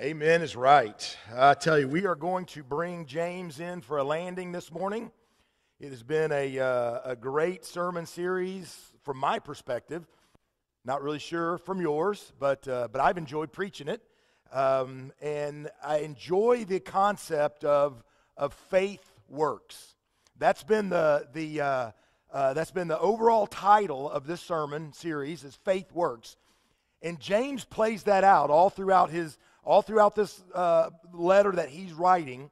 Amen is right. I tell you, we are going to bring James in for a landing this morning. It has been a, uh, a great sermon series from my perspective. Not really sure from yours, but, uh, but I've enjoyed preaching it. Um, and I enjoy the concept of, of faith works. That's been the, the, uh, uh, that's been the overall title of this sermon series is Faith Works. And James plays that out all throughout his all throughout this uh, letter that he's writing,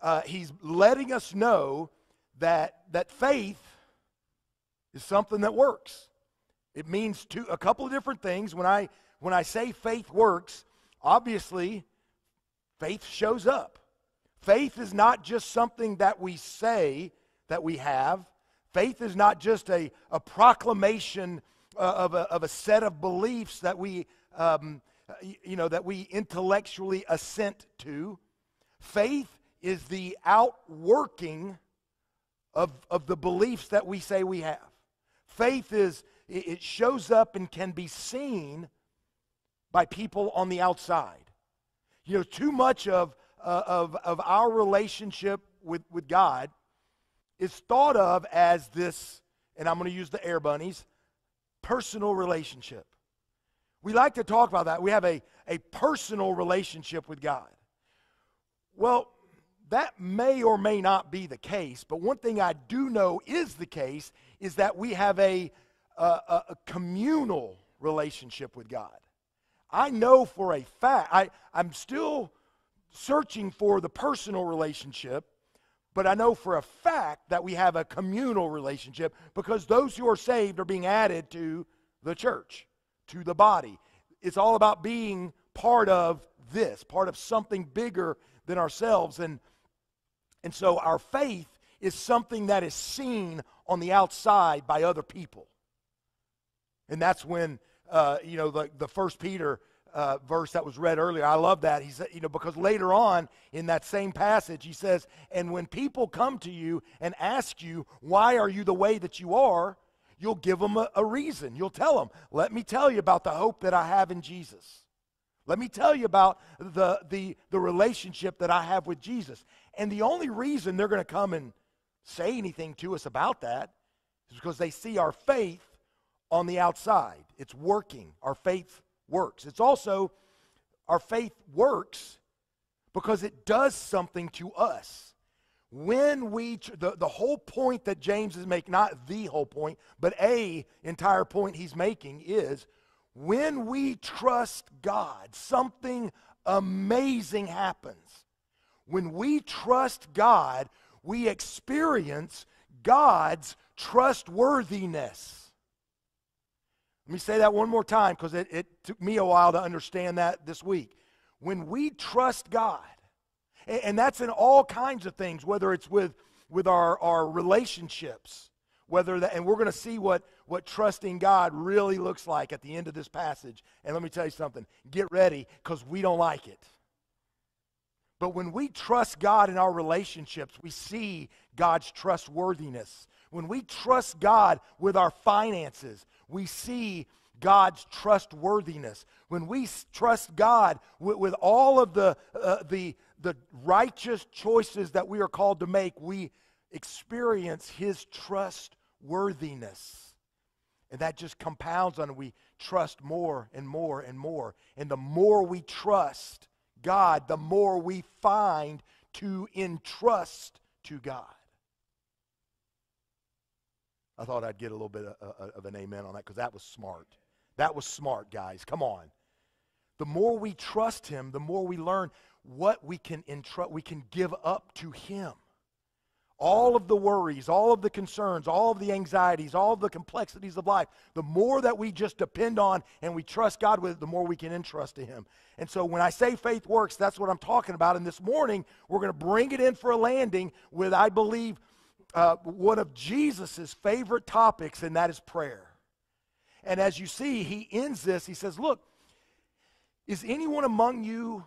uh, he's letting us know that, that faith is something that works. It means two, a couple of different things. When I, when I say faith works, obviously, faith shows up. Faith is not just something that we say that we have. Faith is not just a, a proclamation uh, of, a, of a set of beliefs that we um, you know, that we intellectually assent to. Faith is the outworking of, of the beliefs that we say we have. Faith is, it shows up and can be seen by people on the outside. You know, too much of, uh, of, of our relationship with, with God is thought of as this, and I'm going to use the air bunnies, personal relationship. We like to talk about that. We have a, a personal relationship with God. Well, that may or may not be the case, but one thing I do know is the case is that we have a, a, a communal relationship with God. I know for a fact, I, I'm still searching for the personal relationship, but I know for a fact that we have a communal relationship because those who are saved are being added to the church to the body. It's all about being part of this, part of something bigger than ourselves. And, and so our faith is something that is seen on the outside by other people. And that's when, uh, you know, the, the first Peter uh, verse that was read earlier, I love that. He said, you know, because later on in that same passage, he says, and when people come to you and ask you, why are you the way that you are? You'll give them a, a reason. You'll tell them, let me tell you about the hope that I have in Jesus. Let me tell you about the, the, the relationship that I have with Jesus. And the only reason they're going to come and say anything to us about that is because they see our faith on the outside. It's working. Our faith works. It's also, our faith works because it does something to us when we the, the whole point that james is making not the whole point but a entire point he's making is when we trust god something amazing happens. When we trust god we experience god's trustworthiness. Let me say that one more time because it, it took me a while to understand that this week. When we trust god and that's in all kinds of things, whether it's with, with our, our relationships, whether that, and we're going to see what, what trusting God really looks like at the end of this passage. And let me tell you something get ready because we don't like it. But when we trust God in our relationships, we see God's trustworthiness. When we trust God with our finances, we see God's trustworthiness. When we trust God with, with all of the, uh, the, the righteous choices that we are called to make, we experience His trustworthiness. And that just compounds on. We trust more and more and more. And the more we trust God, the more we find to entrust to God. I thought I'd get a little bit of, of an amen on that because that was smart. That was smart, guys. Come on. The more we trust Him, the more we learn what we can entrust, we can give up to Him. All of the worries, all of the concerns, all of the anxieties, all of the complexities of life, the more that we just depend on and we trust God with, the more we can entrust to Him. And so when I say faith works, that's what I'm talking about. And this morning, we're going to bring it in for a landing with, I believe, uh, one of Jesus' favorite topics, and that is prayer. And as you see, he ends this, he says, Look, is anyone among you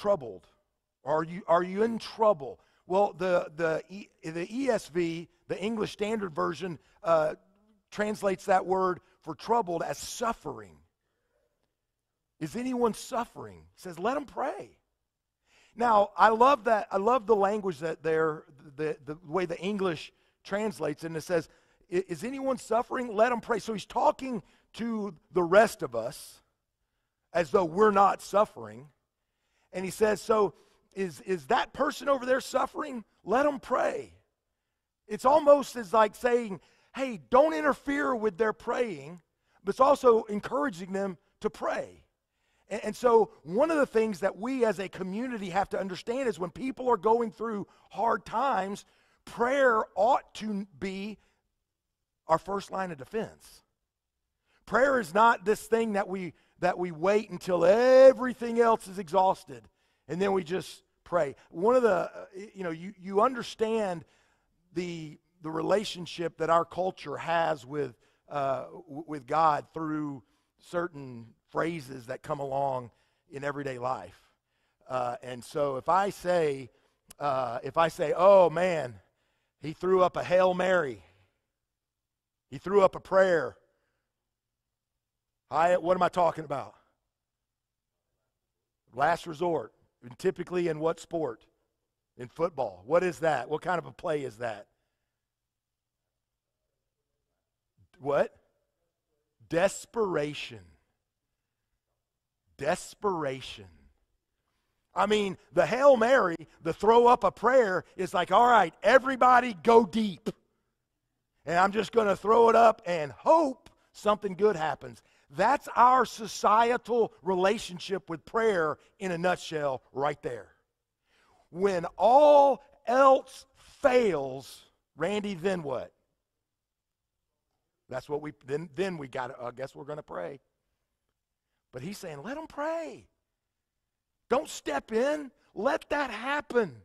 troubled? Are you, are you in trouble? Well, the, the, the ESV, the English Standard Version, uh, translates that word for troubled as suffering. Is anyone suffering? He says, let them pray. Now, I love that. I love the language that there, the, the way the English translates, and it says, Is anyone suffering? Let them pray. So he's talking to the rest of us as though we're not suffering. And he says, So is, is that person over there suffering? Let them pray. It's almost as like saying, Hey, don't interfere with their praying, but it's also encouraging them to pray. And, and so, one of the things that we as a community have to understand is when people are going through hard times, prayer ought to be our first line of defense. Prayer is not this thing that we that we wait until everything else is exhausted and then we just pray. One of the uh, you know you you understand the the relationship that our culture has with uh, with God through certain phrases that come along in everyday life. Uh, and so if I say, uh, if I say, oh man, he threw up a Hail Mary, he threw up a prayer. What am I talking about? Last resort. And typically in what sport? In football. What is that? What kind of a play is that? What? Desperation desperation. I mean, the Hail Mary, the throw up a prayer, is like, all right, everybody go deep. And I'm just going to throw it up and hope something good happens. That's our societal relationship with prayer in a nutshell, right there. When all else fails, Randy, then what? That's what we then then we got I guess we're going to pray. But he's saying, let them pray. Don't step in. Let that happen.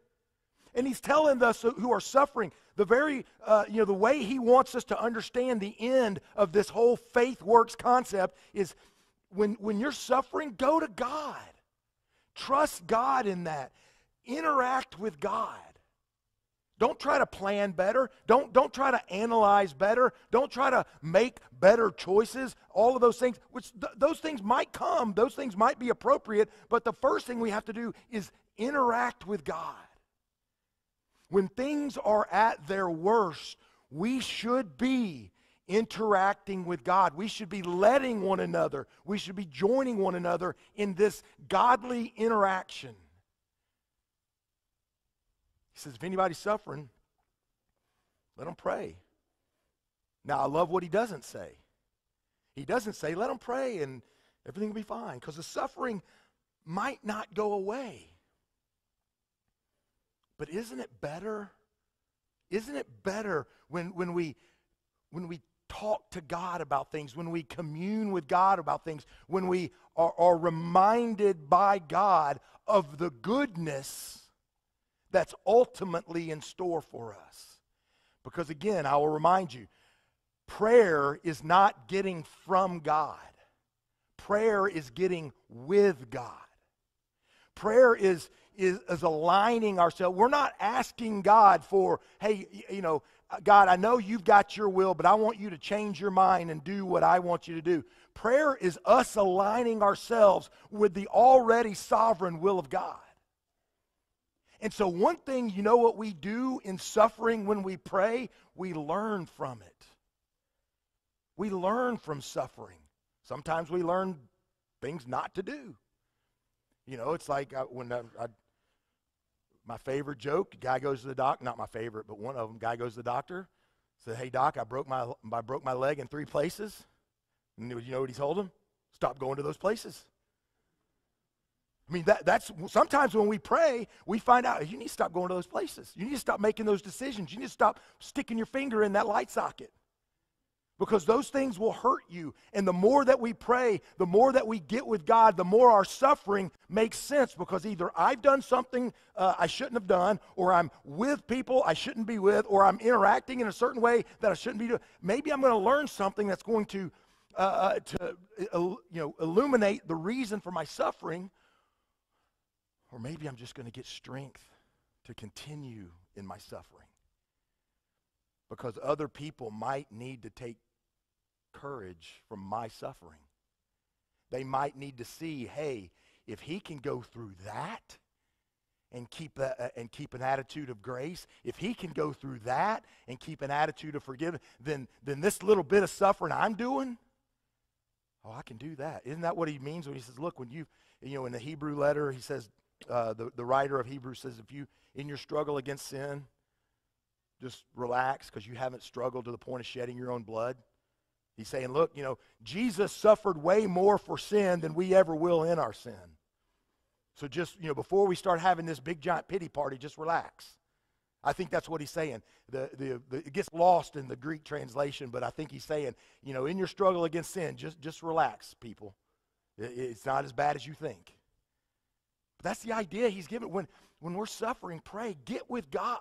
And he's telling us who are suffering the very, uh, you know, the way he wants us to understand the end of this whole faith works concept is when, when you're suffering, go to God. Trust God in that. Interact with God. Don't try to plan better. Don't, don't try to analyze better. Don't try to make better choices. All of those things, which th- those things might come, those things might be appropriate, but the first thing we have to do is interact with God. When things are at their worst, we should be interacting with God. We should be letting one another, we should be joining one another in this godly interaction. He says, if anybody's suffering, let them pray. Now, I love what he doesn't say. He doesn't say, let them pray and everything will be fine, because the suffering might not go away. But isn't it better? Isn't it better when, when, we, when we talk to God about things, when we commune with God about things, when we are, are reminded by God of the goodness that's ultimately in store for us. Because again, I will remind you, prayer is not getting from God, prayer is getting with God. Prayer is, is, is aligning ourselves. We're not asking God for, hey, you know, God, I know you've got your will, but I want you to change your mind and do what I want you to do. Prayer is us aligning ourselves with the already sovereign will of God. And so, one thing, you know what we do in suffering when we pray? We learn from it. We learn from suffering. Sometimes we learn things not to do. You know, it's like uh, when I, I, my favorite joke, guy goes to the doc, not my favorite, but one of them, guy goes to the doctor, said, Hey, doc, I broke my, I broke my leg in three places. And you know what he told him? Stop going to those places. I mean, that, that's sometimes when we pray, we find out you need to stop going to those places. You need to stop making those decisions. You need to stop sticking your finger in that light socket because those things will hurt you. And the more that we pray, the more that we get with God, the more our suffering makes sense because either I've done something uh, I shouldn't have done, or I'm with people I shouldn't be with, or I'm interacting in a certain way that I shouldn't be doing. Maybe I'm going to learn something that's going to, uh, uh to uh, you know, illuminate the reason for my suffering or maybe I'm just going to get strength to continue in my suffering. Because other people might need to take courage from my suffering. they might need to see hey, if he can go through that and keep, a, and keep an attitude of grace, if he can go through that and keep an attitude of forgiveness, then, then this little bit of suffering I'm doing, oh, I can do that. Isn't that what he means when he says, look, when you, you know, in the Hebrew letter, he says, uh, the, the writer of Hebrews says, if you, in your struggle against sin, just relax because you haven't struggled to the point of shedding your own blood. He's saying, look, you know, Jesus suffered way more for sin than we ever will in our sin. So just, you know, before we start having this big giant pity party, just relax. I think that's what he's saying. The, the, the, it gets lost in the Greek translation, but I think he's saying, you know, in your struggle against sin, just, just relax, people. It, it's not as bad as you think. But that's the idea he's giving. When, when we're suffering, pray, get with God.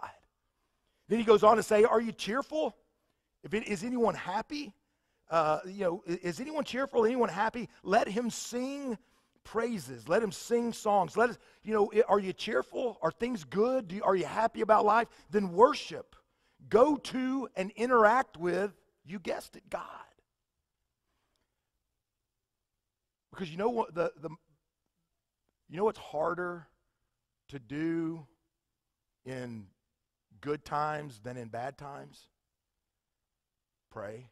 Then he goes on to say, Are you cheerful? If it, is anyone happy? Uh, you know, is anyone cheerful? Anyone happy? Let him sing praises. Let him sing songs. Let us, you know, are you cheerful? Are things good? You, are you happy about life? Then worship. Go to and interact with, you guessed it, God. Because you know what the, the you know what's harder to do in good times than in bad times? Pray.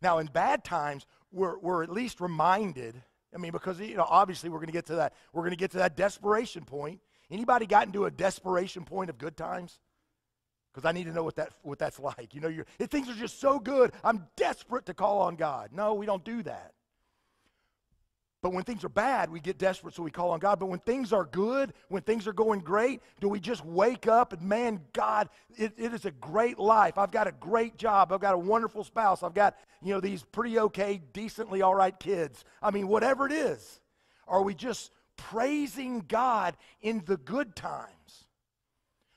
Now, in bad times, we're, we're at least reminded. I mean, because you know, obviously, we're going to get to that. We're going to get to that desperation point. Anybody got into a desperation point of good times? Because I need to know what that what that's like. You know, you're, things are just so good. I'm desperate to call on God. No, we don't do that. But when things are bad, we get desperate, so we call on God. But when things are good, when things are going great, do we just wake up and, man, God, it, it is a great life. I've got a great job. I've got a wonderful spouse. I've got, you know, these pretty okay, decently all right kids. I mean, whatever it is. Are we just praising God in the good times?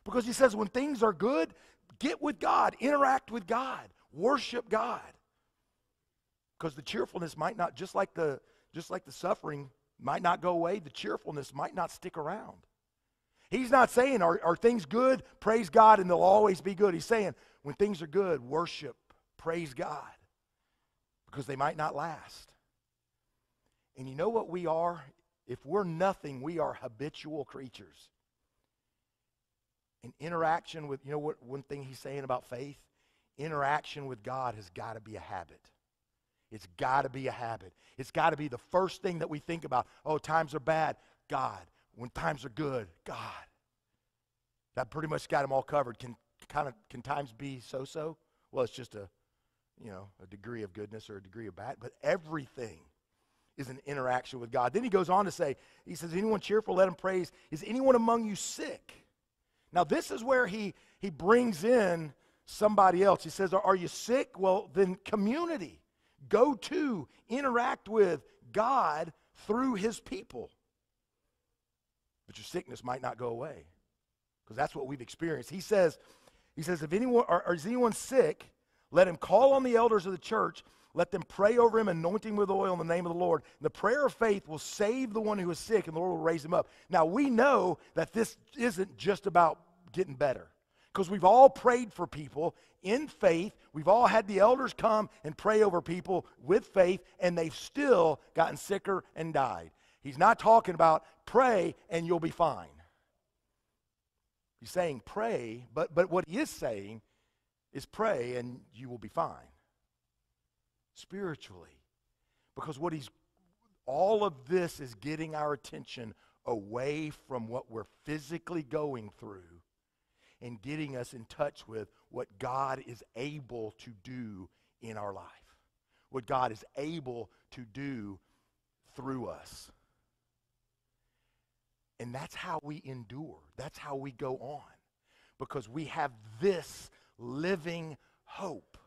Because he says when things are good, get with God, interact with God, worship God. Because the cheerfulness might not, just like the just like the suffering might not go away, the cheerfulness might not stick around. He's not saying, are, are things good? Praise God and they'll always be good. He's saying, when things are good, worship, praise God, because they might not last. And you know what we are? If we're nothing, we are habitual creatures. In interaction with, you know what one thing he's saying about faith? Interaction with God has got to be a habit. It's got to be a habit. It's got to be the first thing that we think about. Oh, times are bad. God. When times are good, God. That pretty much got them all covered. Can kind of can times be so-so? Well, it's just a you know, a degree of goodness or a degree of bad, but everything is an interaction with God. Then he goes on to say, he says, anyone cheerful, let him praise. Is anyone among you sick? Now, this is where he, he brings in somebody else. He says, Are you sick? Well, then community go to, interact with God through his people. But your sickness might not go away because that's what we've experienced. He says, he says, if anyone or, or is anyone sick, let him call on the elders of the church. Let them pray over him, anointing with oil in the name of the Lord. And the prayer of faith will save the one who is sick, and the Lord will raise him up. Now, we know that this isn't just about getting better because we've all prayed for people in faith. We've all had the elders come and pray over people with faith, and they've still gotten sicker and died. He's not talking about pray and you'll be fine. He's saying pray, but, but what he is saying is pray and you will be fine. Spiritually. Because what he's, all of this is getting our attention away from what we're physically going through and getting us in touch with what God is able to do in our life, what God is able to do through us. And that's how we endure. That's how we go on. Because we have this living hope.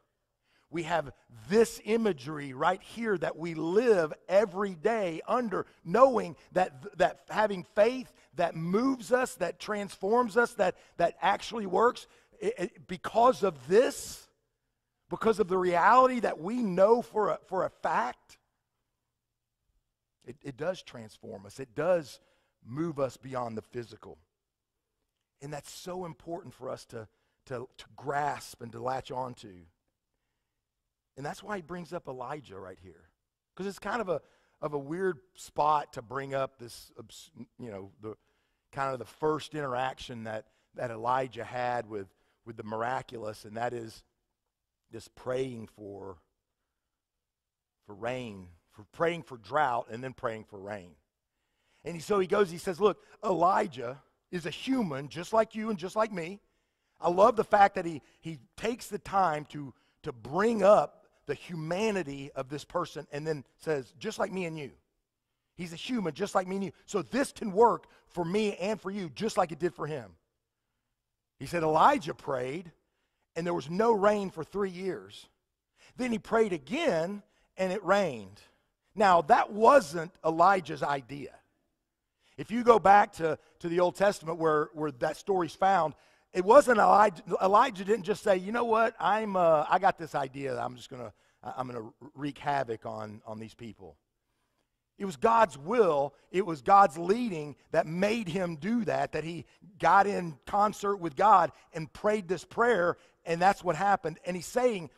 We have this imagery right here that we live every day under, knowing that, that having faith that moves us, that transforms us, that, that actually works, it, it, because of this, because of the reality that we know for a, for a fact, it, it does transform us. It does move us beyond the physical. And that's so important for us to, to, to grasp and to latch onto. And that's why he brings up Elijah right here. Because it's kind of a, of a weird spot to bring up this, you know, the kind of the first interaction that, that Elijah had with, with the miraculous, and that is this praying for, for rain, for praying for drought, and then praying for rain. And he, so he goes, he says, Look, Elijah is a human just like you and just like me. I love the fact that he, he takes the time to, to bring up the humanity of this person and then says, just like me and you. He's a human just like me and you. So this can work for me and for you just like it did for him. He said, Elijah prayed and there was no rain for three years. Then he prayed again and it rained. Now, that wasn't Elijah's idea. If you go back to, to the Old Testament where, where that story's found, it wasn't Elijah. Elijah didn't just say, you know what, I'm, uh, I got this idea I'm just going to, I'm going to wreak havoc on, on these people. It was God's will, it was God's leading that made him do that, that he got in concert with God and prayed this prayer, and that's what happened. And he's saying,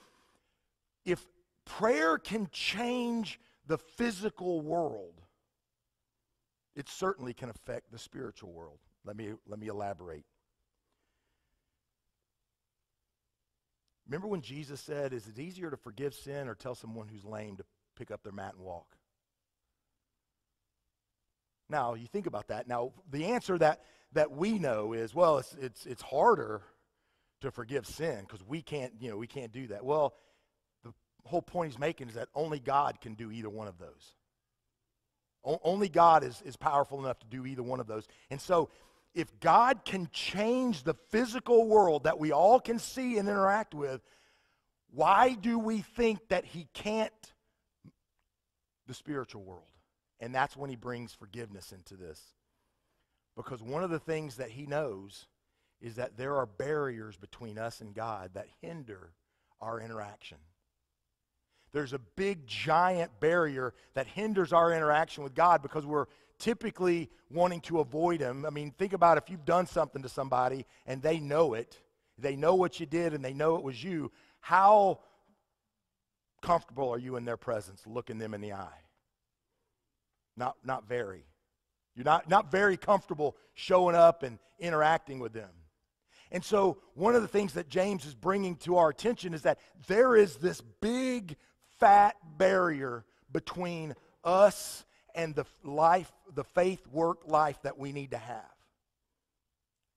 if prayer can change the physical world, it certainly can affect the spiritual world. Let me, let me elaborate. Remember when Jesus said, Is it easier to forgive sin or tell someone who's lame to pick up their mat and walk? Now, you think about that. Now, the answer that, that we know is, well, it's, it's, it's harder to forgive sin because we can't, you know, we can't do that. Well, the whole point he's making is that only God can do either one of those. O- only God is, is powerful enough to do either one of those. And so, if God can change the physical world that we all can see and interact with, why do we think that he can't the spiritual world? And that's when he brings forgiveness into this. Because one of the things that he knows is that there are barriers between us and God that hinder our interaction. There's a big, giant barrier that hinders our interaction with God because we're typically wanting to avoid Him. I mean, think about if you've done something to somebody and they know it, they know what you did and they know it was you, how comfortable are you in their presence, looking them in the eye? Not, not very. You're not, not very comfortable showing up and interacting with them. And so, one of the things that James is bringing to our attention is that there is this big, fat barrier between us and the life, the faith work life that we need to have.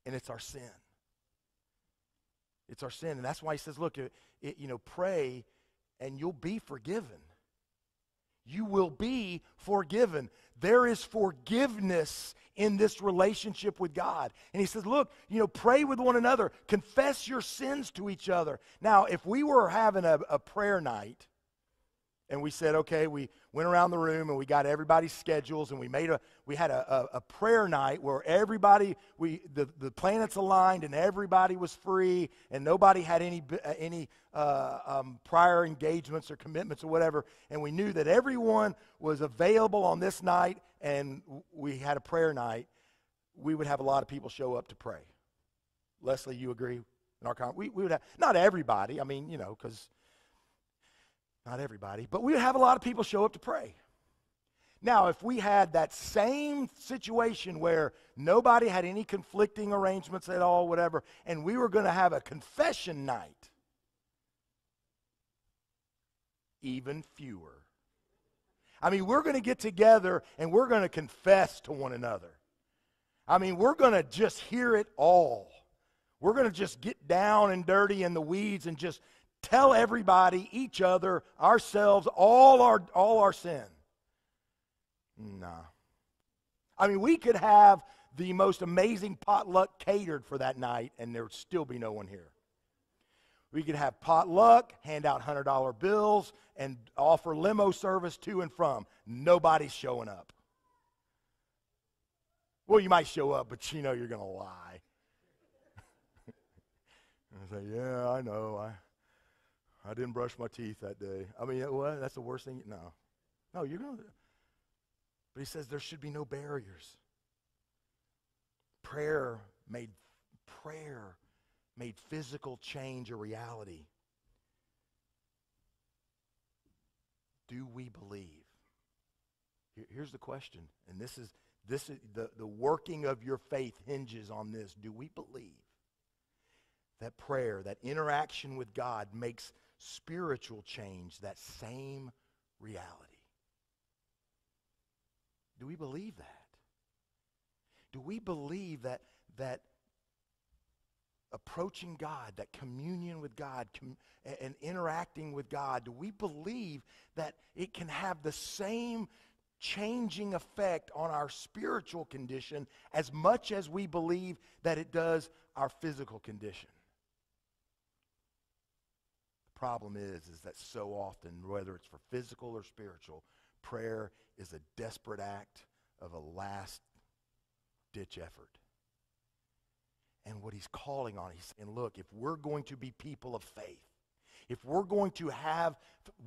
And it's our sin. It's our sin. And that's why he says, look, it, it, you know, pray and you'll be forgiven you will be forgiven. There is forgiveness in this relationship with God. And he says, Look, you know, pray with one another, confess your sins to each other. Now, if we were having a, a prayer night, and we said, okay, we went around the room and we got everybody's schedules and we made a, we had a, a, a, prayer night where everybody, we, the, the planets aligned and everybody was free and nobody had any, uh, any uh, um, prior engagements or commitments or whatever. And we knew that everyone was available on this night and we had a prayer night. We would have a lot of people show up to pray. Leslie, you agree? In our con- we, we would have, not everybody, I mean, you know, because not everybody, but we would have a lot of people show up to pray. Now, if we had that same situation where nobody had any conflicting arrangements at all, whatever, and we were going to have a confession night, even fewer. I mean, we're going to get together and we're going to confess to one another. I mean, we're going to just hear it all. We're going to just get down and dirty in the weeds and just tell everybody, each other, ourselves, all our, all our sin. Nah. I mean, we could have the most amazing potluck catered for that night, and there'd still be no one here. We could have potluck, hand out $100 bills, and offer limo service to and from. Nobody's showing up. Well, you might show up, but you know you're going to lie. I say, yeah, I know. I, I didn't brush my teeth that day. I mean, what? That's the worst thing. No. No, you're going to. But he says there should be no barriers. Prayer made prayer made physical change a reality. Do we believe? Here's the question, and this is this is the, the working of your faith hinges on this. Do we believe that prayer, that interaction with God makes spiritual change that same reality? Do we believe that? Do we believe that that approaching God, that communion with God com- and interacting with God, do we believe that it can have the same changing effect on our spiritual condition as much as we believe that it does our physical condition? Problem is, is that so often, whether it's for physical or spiritual, prayer is a desperate act of a last ditch effort. And what he's calling on, he's saying, look, if we're going to be people of faith, if we're going to have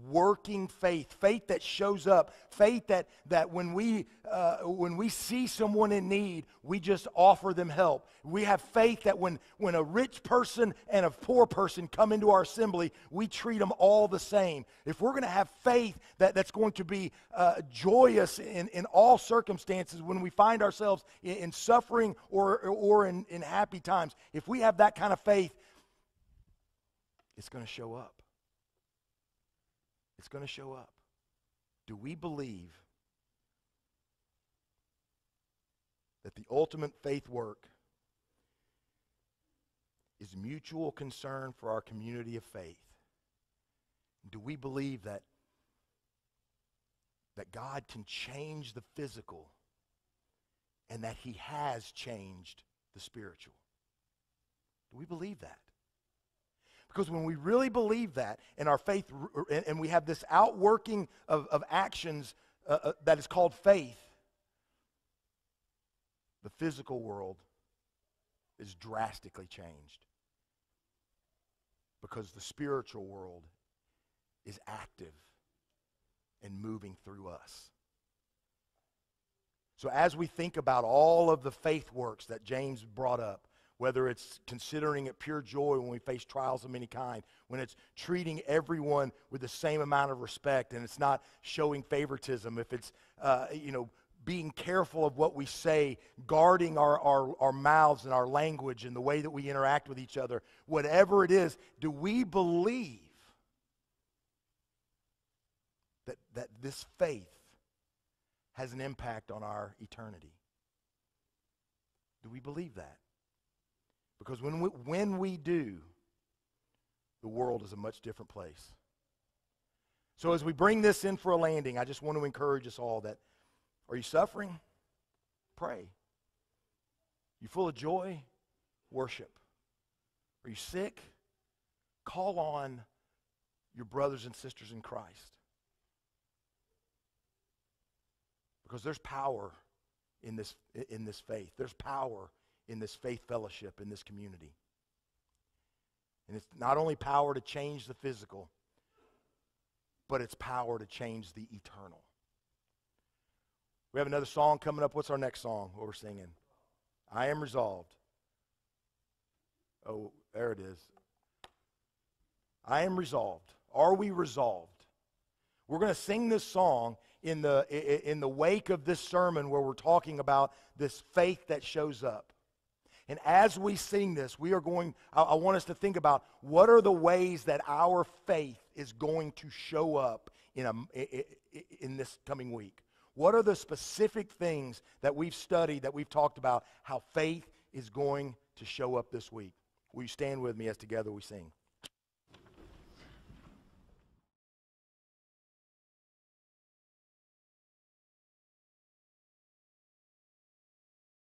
working faith, faith that shows up, faith that, that when, we, uh, when we see someone in need, we just offer them help. We have faith that when, when a rich person and a poor person come into our assembly, we treat them all the same. If we're going to have faith that, that's going to be uh, joyous in, in all circumstances when we find ourselves in, in suffering or, or in, in happy times, if we have that kind of faith, it's going to show up. It's going to show up. Do we believe that the ultimate faith work is mutual concern for our community of faith? Do we believe that, that God can change the physical and that He has changed the spiritual? Do we believe that? Because when we really believe that and our faith, and we have this outworking of, of actions uh, uh, that is called faith, the physical world is drastically changed. Because the spiritual world is active and moving through us. So, as we think about all of the faith works that James brought up, whether it's considering it pure joy when we face trials of any kind, when it's treating everyone with the same amount of respect and it's not showing favoritism, if it's, uh, you know, being careful of what we say, guarding our, our, our mouths and our language and the way that we interact with each other, whatever it is, do we believe that, that this faith has an impact on our eternity? Do we believe that? Because when we, when we do, the world is a much different place. So as we bring this in for a landing, I just want to encourage us all that are you suffering? Pray. You full of joy? Worship. Are you sick? Call on your brothers and sisters in Christ. Because there's power in this, in this faith. There's power in this faith fellowship, in this community. And it's not only power to change the physical, but it's power to change the eternal. We have another song coming up. What's our next song? What we're singing? I am resolved. Oh, there it is. I am resolved. Are we resolved? We're going to sing this song in the, in the wake of this sermon where we're talking about this faith that shows up. And as we sing this, we are going, I, I, want us to think about what are the ways that our faith is going to show up in, a, in this coming week. What are the specific things that we've studied, that we've talked about, how faith is going to show up this week? Will you stand with me as together we sing?